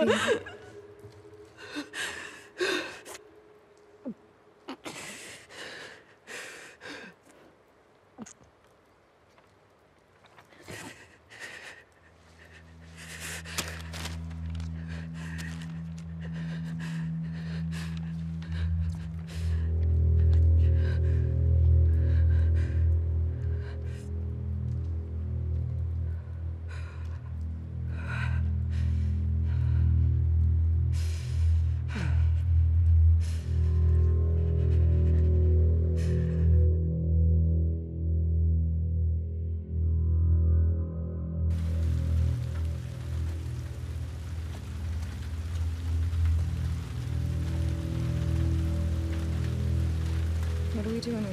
Abby.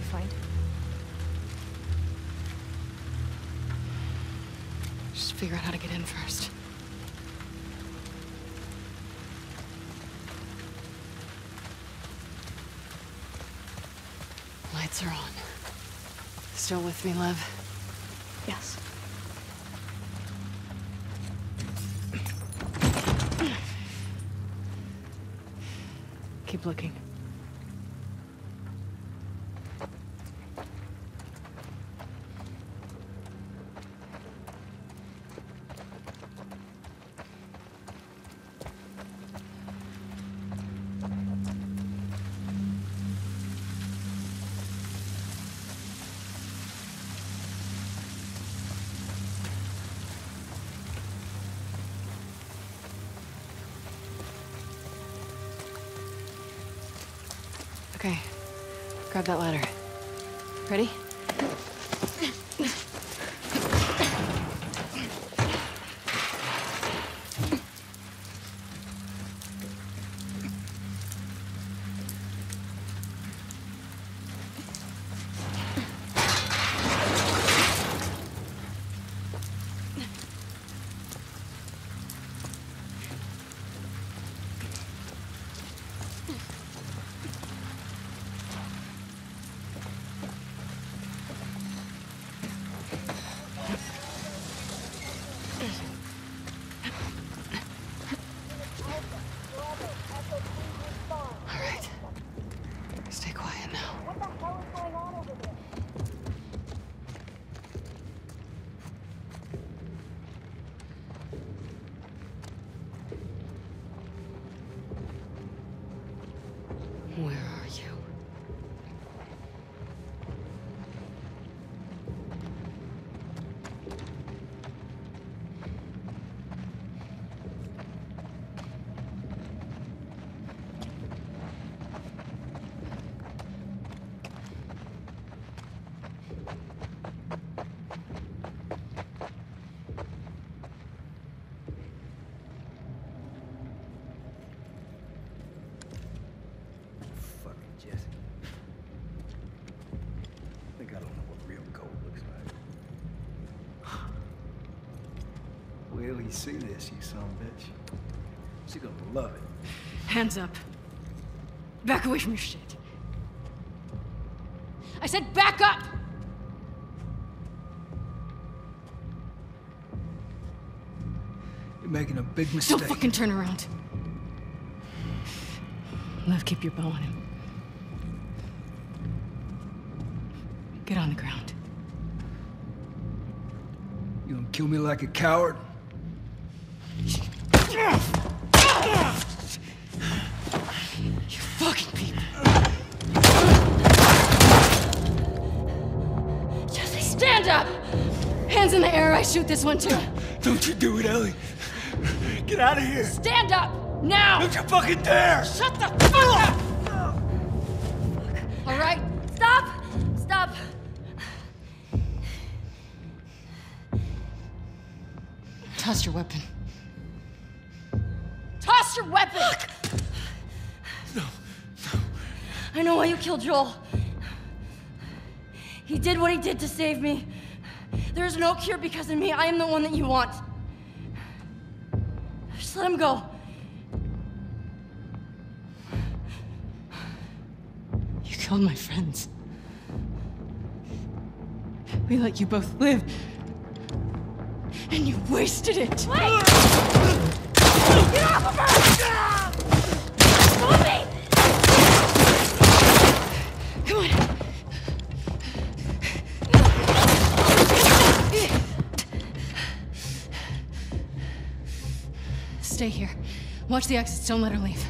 Find? Just figure out how to get in first. Lights are on. Still with me, Lev? Yes. Keep looking. Grab that ladder. Ready? What the hell is going on over there? See this, you son of a bitch. She's gonna love it. Hands up. Back away from your shit. I said back up! You're making a big mistake. Don't fucking turn around. Lev, keep your bow on him. Get on the ground. You gonna kill me like a coward? You fucking people. Jesse, stand up! Hands in the air, I shoot this one too. Don't you do it, Ellie. Get out of here. Stand up! Now! Don't you fucking dare! Shut the fuck up! All right? Stop! Stop! Toss your weapon. Your weapon! no I know why you killed Joel. He did what he did to save me. There is no cure because of me. I am the one that you want. Just let him go. You killed my friends. We let you both live. And you wasted it. Wait! Stay here. Watch the exits. Don't let her leave.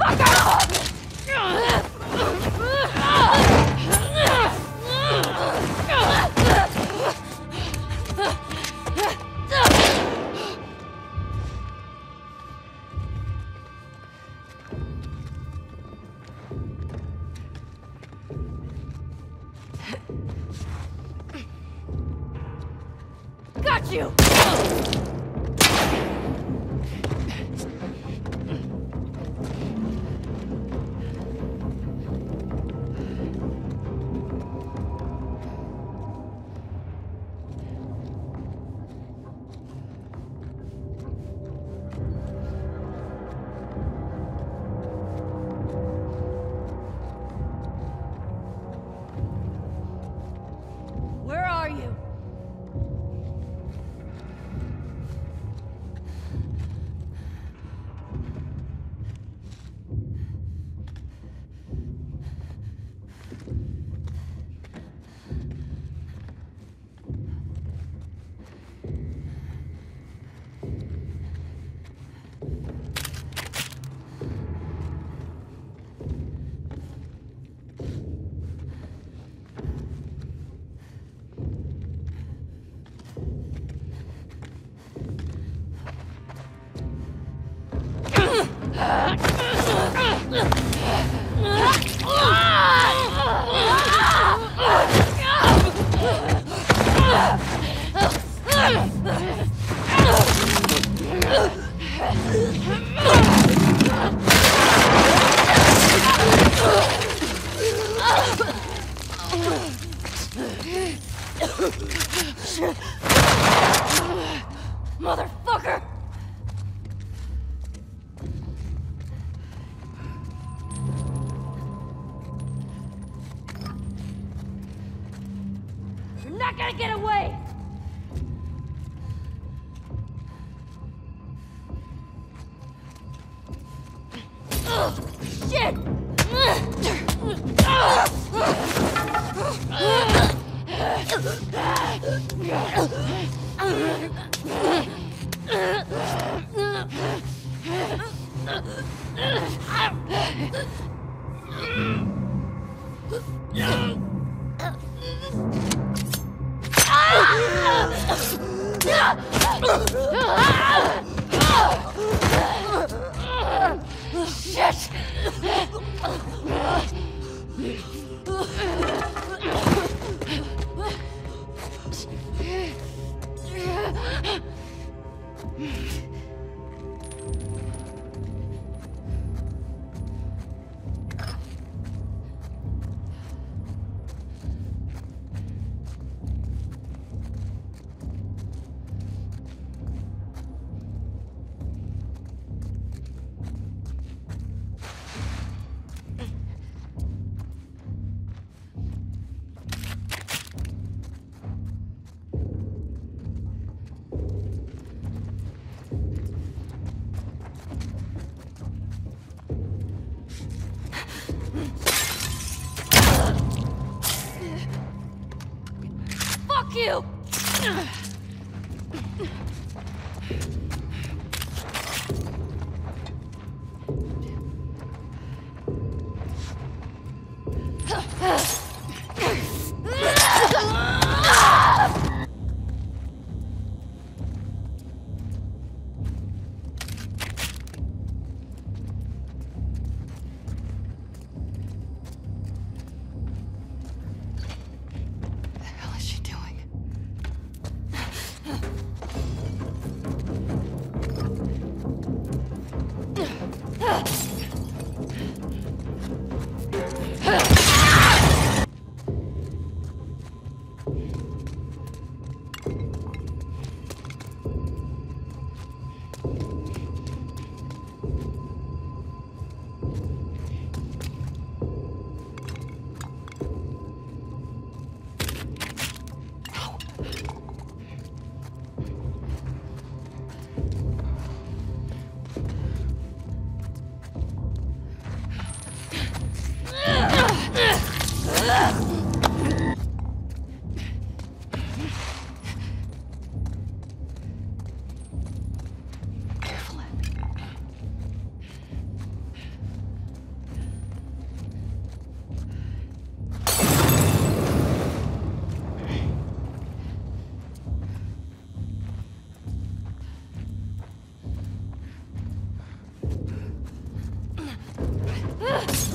Got I'm not gonna get away! Shit! Yeah. Shit! God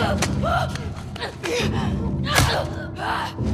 damn it. Damn it. Abby! Stop! She had nothing to do with it. She's pregnant. Good. Abby.